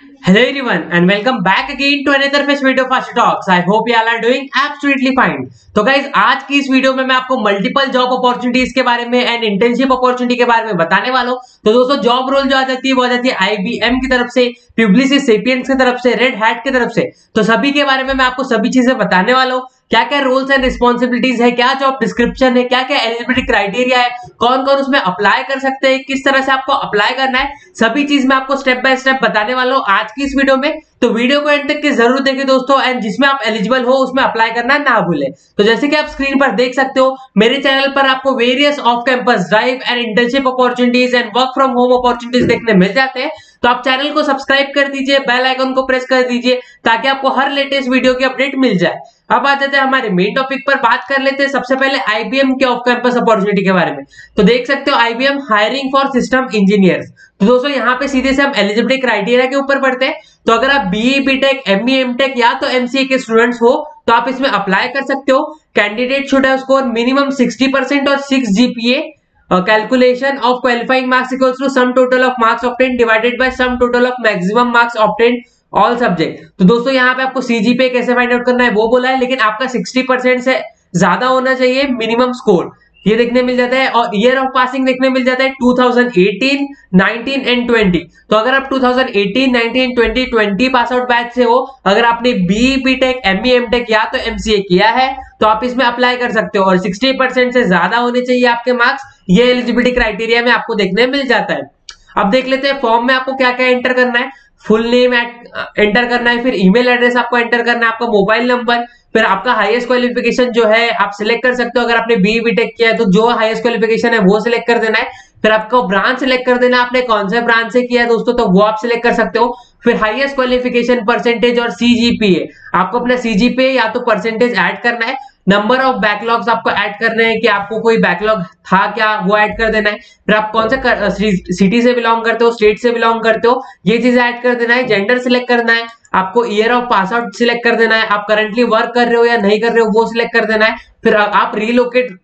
Hello, everyone, and welcome back again to another fresh video Fast Talks. I hope you all are doing absolutely fine. तो guys आज की इस video में मैं आपको multiple job opportunities के बारे में एंड इंटर्नशिप अपॉर्चुनिटी के बारे में बताने वाला हूँ तो दोस्तों जॉब रोल जो आ जाती है, वो आ जाती है आईबीएम की तरफ़ से पिब्लिस की तरफ़ से रेड हैट की तरफ़ से तो सभी के बारे में मैं आपको सभी चीज़ें बताने वाला हूँ क्या क्या रोल्स एंड रिस्पॉन्सिबिलिटीज है, क्या जॉब डिस्क्रिप्शन है, क्या क्या एलिजिबिलिटी क्राइटेरिया है, कौन कौन उसमें अप्लाई कर सकते हैं, किस तरह से आपको अप्लाई करना है, सभी चीज़ मैं आपको स्टेप बाय स्टेप बताने वाला हूँ आज की इस वीडियो में। तो वीडियो को एंड तक की ज़रूर देखें दोस्तों एंड जिसमें आप एलिजिबल हो, उसमें अप्लाई करना ना भूले। तो जैसे कि आप स्क्रीन पर देख सकते हो, मेरे चैनल पर आपको various off campus drive and internship opportunities and work from home opportunities देखने मिल जाते हैं। तो आप चैनल को सब्सक्राइब कर दीजिए बेल आइकन को प्रेस कर दीजिए, ताकि आपको हर लेटेस्ट वीडियो की अपडेट मिल जाए। अब आ जाते हैं हमारे मेन टॉपिक पर बात कर लेते हैं। सबसे पहले आईबीएम के ऑफ़ कैंपस अपॉर्चुनिटी के बारे में। तो देख सकते हो IBM hiring for system engineers तो दोस्तों, यहाँ पे सीधे से हम एलिजिबिलिटी क्राइटेरिया के ऊपर पढ़ते हैं। तो अगर आप B BE BTech ME MTech या तो एमसीए के स्टूडेंट्स हो तो आप इसमें अप्लाई कर सकते हो। Candidate should have score minimum 60 percent और 6 GPA calculation of qualifying marks equals to sum total of marks obtain divided by sum total of maximum marks obtain all subject तो दोस्तों यहाँ पे आपको सीजीपीए कैसे फाइंड आउट करना है वो बोला है लेकिन आपका 60 परसेंट से ज़्यादा होना चाहिए मिनिमम स्कोर ये देखने मिल जाता है और ईयर ऑफ़ पासिंग देखने मिल जाता है 2018, 19 एंड 20 तो अगर आप 2018, 19, 20, 20 पास आउट बैच से हो अगर आपने B B take M M take या तो एमसीए किया है तो आप इसमें अप्लाई कर सकते हो और 60 परसेंट से ज़्यादा होने चाहिए आपके मार्क्स ये एलिजिबिलिटी क्राइटेरिया में आपको देखने मिल जाता है. अब देख लेते हैं फॉर्म में आपको क्या क्या एंटर करना है. फुल नेम एंटर करना है, फिर ईमेल एड्रेस आपको एंटर करना है, आपका मोबाइल नंबर फिर आपका हाईएस्ट क्वालिफिकेशन जो है, आप सिलेक्ट कर सकते हो, अगर आपने बी बी टेक किया है तो जो हाईएस्ट क्वालिफिकेशन है, वो सिलेक्ट कर देना है। फिर आपको ब्रांच सिलेक्ट कर देना, आपने कौन से ब्रांच से किया है दोस्तों तो वो आप सिलेक्ट कर सकते हो। फिर हाईएस्ट क्वालिफिकेशन परसेंटेज और सीजीपीए आपको अपना सीजीपीए या तो परसेंटेज ऐड करना है नंबर ऑफ़ बैकलॉग्स आपको ऐड करने हैं कि आपको कोई बैकलॉग था क्या? वो ऐड कर देना है। फिर आप कौन सा सिटी से बिलोंग करते हो स्टेट से बिलोंग करते हो, ये चीज़ ऐड कर देना है। जेंडर सिलेक्ट करना है। आपको year of pass out select कर देना है। आप करंटली वर्क कर रहे हो या नहीं कर रहे हो, वो सिलेक्ट कर देना है। फिर आप रीलोकेट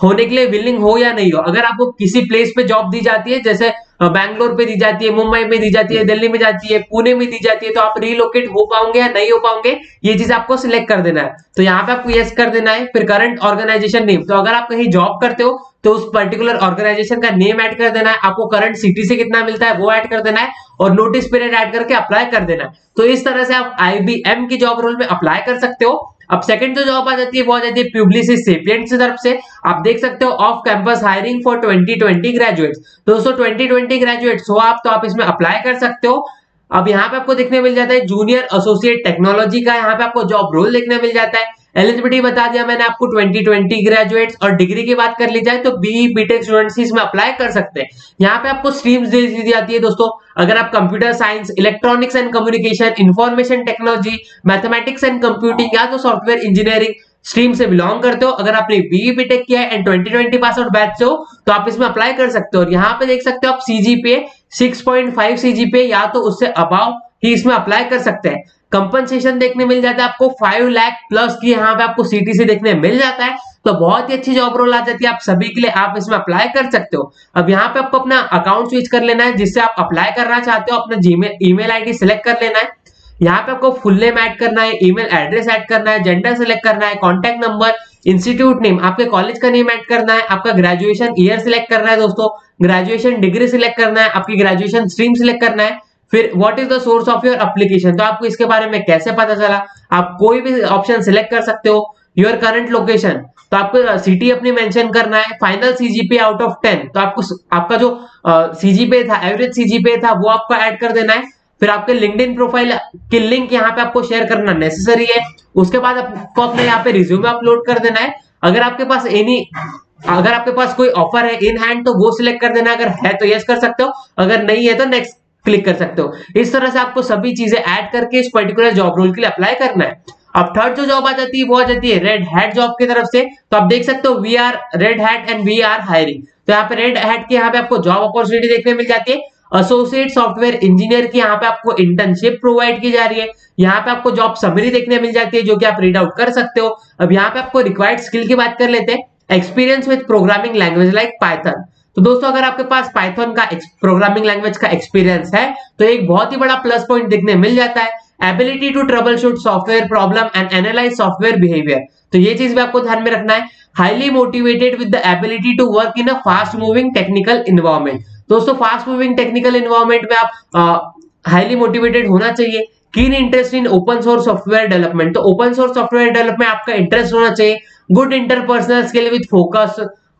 होने के लिए विलिंग हो या नहीं हो। अगर आपको किसी प्लेस पे जॉब दी जाती है, जैसे बैंगलोर पे दी जाती है, मुंबई में दी जाती है, दिल्ली में जाती है, पुणे में दी जाती है तो आप रिलोकेट हो पाओगे या नहीं हो पाओगे, ये चीज़ आपको सिलेक्ट कर देना है। तो यहाँ पे आपको यस कर देना है, फिर करंट ऑर्गेनाइजेशन नेम तो अगर आप कहीं जॉब करते हो तो उस पर्टिकुलर ऑर्गेनाइजेशन का नेम ऐड कर देना है, आपको करंट सिटी से कितना मिलता है, वो ऐड कर देना है, और नोटिस पीरियड ऐड करके अप्लाई कर देना है। तो इस तरह से आप आईबीएम की जॉब रोल में अप्लाई कर सकते हो अब सेकंड जो जॉब आ जाती है, वो आ जाती है प्यूब्लिसिस सेपियंट की तरफ़ से। आप देख सकते हो off campus hiring for 2020 graduates दोस्तों 2020 ग्रेजुएट्स हो आप तो आप इसमें अप्लाई कर सकते हो। अब यहाँ पे आपको देखने मिल जाता है जूनियर एसोसिएट टेक्नोलॉजी का यहाँ पे आपको जॉब रोल देखने मिल जाता है। एलिजिबिलिटी बता दिया मैंने आपको 2020 ग्रेजुएट्स और डिग्री की बात कर ली जाए तो बी बीटेक स्टूडेंट्स इसमें अप्लाई कर सकते हैं। यहाँ पे आपको स्ट्रीम्स दे दी जाती है दोस्तों। अगर आप computer science electronics and communication information technology mathematics and computing या तो सॉफ्टवेयर इंजीनियरिंग स्ट्रीम से बिलोंग करते हो। अगर आपने बी बीटेक किया है एंड 2020 पास आउट बैच से हो तो आप इसमें अप्लाई कर सकते हो। और यहाँ पे देख सकते हो आप सीजीपीए 6.5 सीजीपीए या तो उससे अबाव ही इसमें अप्लाई कर सकते हैं। कंपनसेशन देखने मिल जाता है आपको फाइव लाख प्लस की यहाँ पे आपको सीटीसी देखने मिल जाता है। तो बहुत ही अच्छी जॉब रोल आ जाती है। आप सभी के लिए आप इसमें अप्लाई कर सकते हो। अब यहाँ पे आपको अपना अकाउंट स्विच कर लेना है, जिससे आप अप्लाई करना चाहते हो, अपना जीमेल ईमेल आईडी सिलेक्ट कर लेना है। यहाँ पे आपको फुल नेम ऐड करना है ईमेल एड्रेस ऐड करना है जेंडर सिलेक्ट करना है कॉन्टैक्ट नंबर इंस्टीट्यूट नेम आपके कॉलेज का नेम ऐड करना है, आपका ग्रेजुएशन ईयर सिलेक्ट करना है दोस्तों। ग्रेजुएशन डिग्री सिलेक्ट करना है, आपकी ग्रेजुएशन स्ट्रीम सिलेक्ट करना है। फिर what is the source of your application तो आपको इसके बारे में कैसे पता चला? आप कोई भी ऑप्शन सिलेक्ट कर सकते हो योर करंट लोकेशन तो आपको सिटी अपनी मेंशन करना है final CGP out of ten तो आपको आपका जो सीजीपी था एवरेज सीजीपी था, वो आपको ऐड कर देना है। फिर आपके लिंक्डइन प्रोफ़ाइल की लिंक यहाँ पे आपको शेयर करना नेसेसरी है। उसके बाद आपको अपने यहाँ पे रिज्यूमे अपलोड कर देना है। अगर आपके पास एनी अगर आपके पास कोई ऑफ़र है इन हैंड तो वो सिलेक्ट कर देना। अगर है तो यस कर सकते हो। अगर नहीं है तो नेक्स्ट क्लिक कर सकते हो। इस तरह से आपको सभी चीज़ें ऐड करके इस पर्टिकुलर जॉब रोल के लिए अप्लाई करना है। अब थर्ड जो जॉब आ जाती है, वो आ जाती है रेड हैट जॉब की तरफ़ से। तो आप देख सकते हो we are Red Hat and we are hiring तो यहाँ पे रेड हैट के यहाँ पे आपको जॉब अपॉर्चुनिटी देखने मिल जाती है। एसोसिएट सॉफ्टवेयर इंजीनियर की यहाँ पे आपको इंटर्नशिप प्रोवाइड की जा रही है। यहाँ पे आपको जॉब समरी देखने मिल जाती है, जो कि आप रीड आउट कर सकते हो। अब यहाँ पे आपको रिक्वायर्ड स्किल की बात कर लेते हैं। Experience with programming language like Python तो दोस्तों, अगर आपके पास पाइथन का प्रोग्रामिंग लैंग्वेज का एक्सपीरियंस है तो एक बहुत ही बड़ा प्लस पॉइंट देखने मिल जाता है। Ability to troubleshoot software problem and analyse software behaviour तो ये चीज़ भी आपको ध्यान में रखना है। Highly motivated with the ability to work in a fast moving technical environment दोस्तों फास्ट मूविंग टेक्निकल इन्वायरमेंट में आप हाईली मोटिवेटेड होना चाहिए। Keen interest in open source software development तो ओपन सोर्स सॉफ्टवेयर डेवलपमेंट आपका इंटरेस्ट होना चाहिए। Good interpersonal skill with focus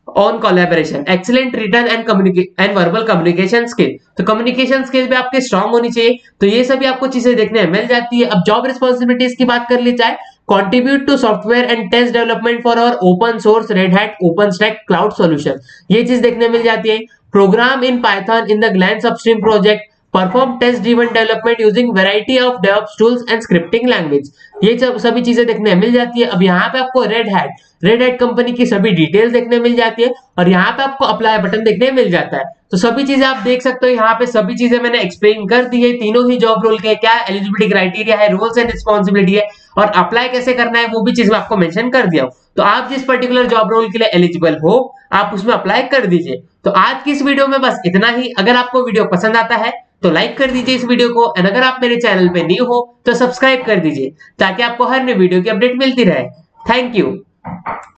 on collaboration excellent written and and verbal communication skill तो communication skill भी आपके स्ट्रॉन्ग होनी चाहिए। तो ये सभी आपको चीज़ें देखने में मिल जाती है। अब जॉब रिस्पॉन्सिबिलिटीज की बात कर ली जाए contribute to software and test development for our open source Red Hat OpenStack cloud solution ये चीज़ देखने मिल जाती है। Program in Python in the Glance substream project perform test driven development using variety of develops tools and scripting language ये सब, सभी चीज़ें देखने मिल जाती है। अब यहाँ पे आपको Red Hat Red Hat company की सभी डिटेल्स देखने मिल जाती है और यहाँ पे आपको अप्लाई बटन देखने मिल जाता है। तो सभी चीज़ें आप देख सकते हो। यहाँ पे सभी चीज़ें मैंने एक्सप्लेन कर दी है। तीनों ही जॉब रोल के क्या एलिजिबिलिटी क्राइटेरिया है रूल्स एंड रिस्पॉन्सिबिलिटी है और अप्लाई कैसे करना है, वो भी चीज़ मैं आपको मेंशन कर दिया तो आप जिस पर्टिकुलर जॉब रोल के लिए एलिजिबल हो, आप उसमें अप्लाई कर दीजिए। तो आज की इस वीडियो में बस इतना ही। अगर आपको वीडियो पसंद आता है तो लाइक कर दीजिए इस वीडियो को एंड अगर आप मेरे चैनल पे न्यू हो तो सब्सक्राइब कर दीजिए, ताकि आपको हर नई वीडियो की अपडेट मिलती रहे। Thank you